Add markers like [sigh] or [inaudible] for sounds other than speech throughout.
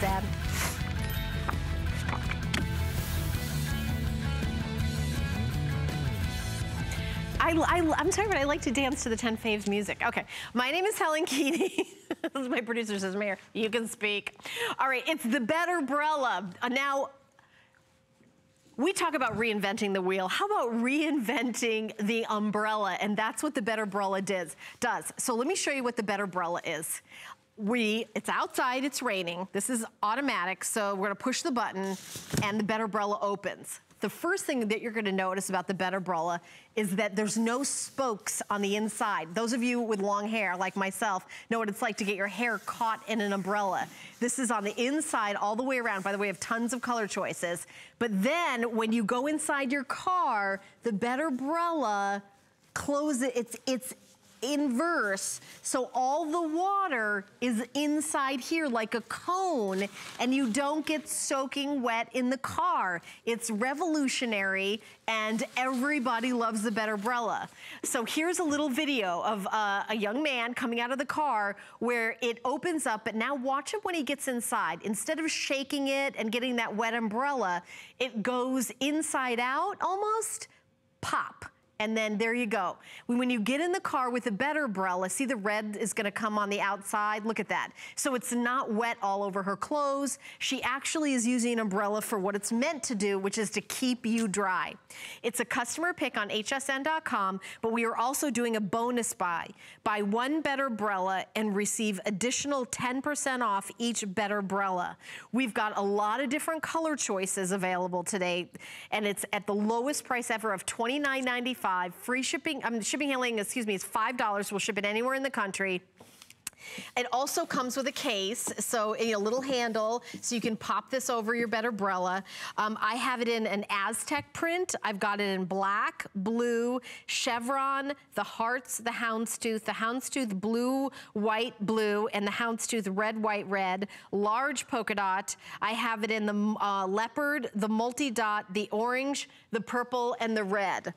Dad. I, am sorry, but I like to dance to the 10 Faves music. Okay, my name is Helen Keaney. [laughs] my producer says, Mayor, you can speak. All right, it's the Better Brella. Uh, now, we talk about reinventing the wheel. How about reinventing the umbrella? And that's what the Better Brella does. So let me show you what the Better Brella is. We, it's outside, it's raining. This is automatic, so we're gonna push the button and the Better Brella opens the first thing that you're gonna notice about the Better Brella is that there's no spokes on the inside. Those of you with long hair, like myself, know what it's like to get your hair caught in an umbrella. This is on the inside all the way around. By the way, we have tons of color choices. But then when you go inside your car, the Better Brella close it, it's, it's inverse. So all the water is inside here like a cone and you don't get soaking wet in the car. It's revolutionary and everybody loves the Better Brella. So here's a little video of uh, a young man coming out of the car where it opens up, but now watch it when he gets inside. Instead of shaking it and getting that wet umbrella, it goes inside out almost, pop and then there you go. When you get in the car with a better umbrella, see the red is gonna come on the outside? Look at that. So it's not wet all over her clothes. She actually is using an umbrella for what it's meant to do, which is to keep you dry. It's a customer pick on hsn.com, but we are also doing a bonus buy. Buy one better umbrella and receive additional 10% off each better umbrella. We've got a lot of different color choices available today, and it's at the lowest price ever of $29.95 five. Free shipping, um, shipping handling, excuse me, is $5. We'll ship it anywhere in the country. It also comes with a case, so a little handle, so you can pop this over your bed umbrella. Um, I have it in an Aztec print. I've got it in black, blue, chevron, the hearts, the houndstooth, the houndstooth blue, white, blue, and the houndstooth red, white, red, large polka dot. I have it in the uh, leopard, the multi-dot, the orange, the purple, and the red.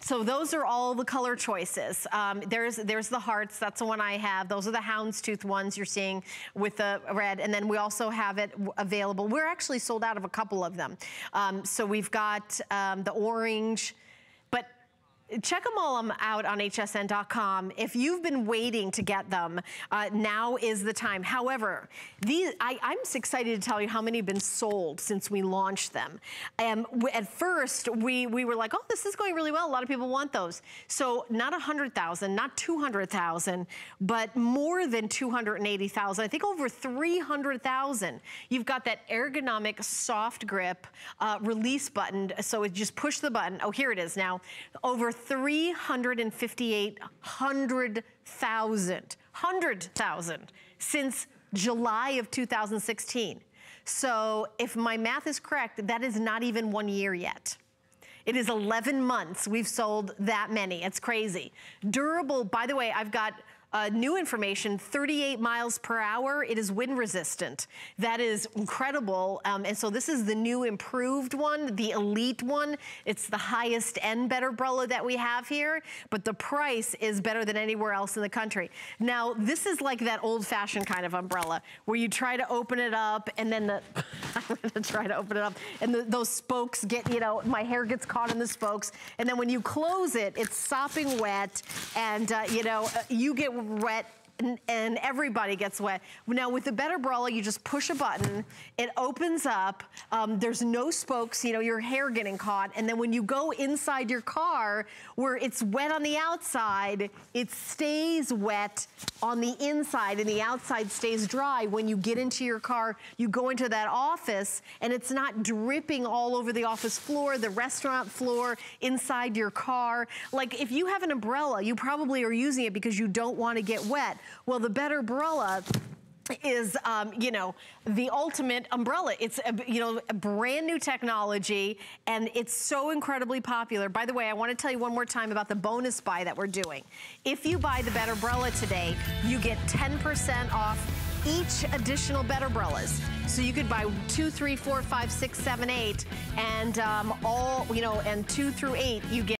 So those are all the color choices. Um, there's, there's the hearts, that's the one I have. Those are the houndstooth ones you're seeing with the red. And then we also have it available. We're actually sold out of a couple of them. Um, so we've got um, the orange, check them all out on hsn.com. If you've been waiting to get them, uh, now is the time. However, these, I, am excited to tell you how many have been sold since we launched them. Um, at first, we, we were like, oh, this is going really well. A lot of people want those. So not 100,000, not 200,000, but more than 280,000. I think over 300,000. You've got that ergonomic soft grip uh, release button. So it just push the button. Oh, here it is now. Over 358,000, 100,000 since July of 2016. So if my math is correct, that is not even one year yet. It is 11 months we've sold that many. It's crazy. Durable, by the way, I've got uh, new information, 38 miles per hour. It is wind resistant. That is incredible. Um, and so this is the new improved one, the elite one. It's the highest end better umbrella that we have here, but the price is better than anywhere else in the country. Now, this is like that old fashioned kind of umbrella where you try to open it up and then the, [laughs] I'm gonna try to open it up and the, those spokes get, you know, my hair gets caught in the spokes. And then when you close it, it's sopping wet and, uh, you know, uh, you get wet and, everybody gets wet. Now with the Better Brella, you just push a button, it opens up, um, there's no spokes, you know, your hair getting caught, and then when you go inside your car, where it's wet on the outside, it stays wet on the inside, and the outside stays dry. When you get into your car, you go into that office, and it's not dripping all over the office floor, the restaurant floor, inside your car. Like, if you have an umbrella, you probably are using it because you don't want to get wet. Well, the Better umbrella is, um, you know, the ultimate umbrella. It's, a, you know, a brand new technology, and it's so incredibly popular. By the way, I want to tell you one more time about the bonus buy that we're doing. If you buy the Better umbrella today, you get 10% off each additional Better umbrellas. So you could buy two, three, four, five, six, seven, eight, and um, all, you know, and two through eight, you get